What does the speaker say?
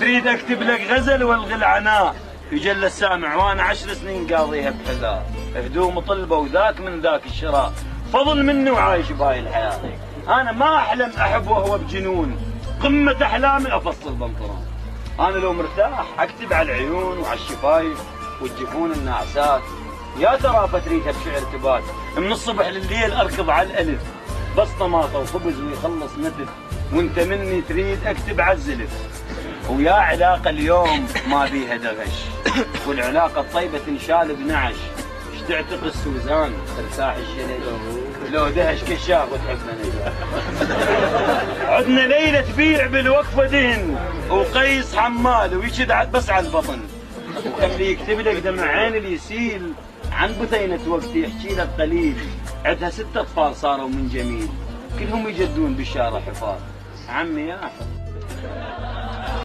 تريد اكتب لك غزل والغي العناء يجل السامع وأنا عشر سنين قاضيها بحذاء هدوم طلبه وذاك من ذاك الشراء. فضل مني وعايش باي الحياة أنا ما أحلم أحب وهو بجنون. قمة أحلامي أفصل بنطلون. أنا لو مرتاح أكتب على العيون وعلى الشفايف والجفون النعسات. يا ترى فتريتها بشعر تبات. من الصبح لليل أركض على الألف. بس طماطه وخبز ويخلص نتف وأنت مني تريد أكتب على الزلف. ويا علاقة اليوم ما بيها دغش. والعلاقة الطيبة تنشال بنعش. إيش تعتقد سوزان؟ ترتاح الشلل لو دهش كشاف وتحبنا عدنا ليلة. تبيع بالوقفة دهن وقيس حمال ويشد بس على البطن. وخلي يكتب لك دمع عين اللي يسيل عن بثينة وقت يحكي لك قليل. عندها ست أطفال صاروا من جميل. كلهم يجدون بالشارع حفاظ. عمي يا حفظ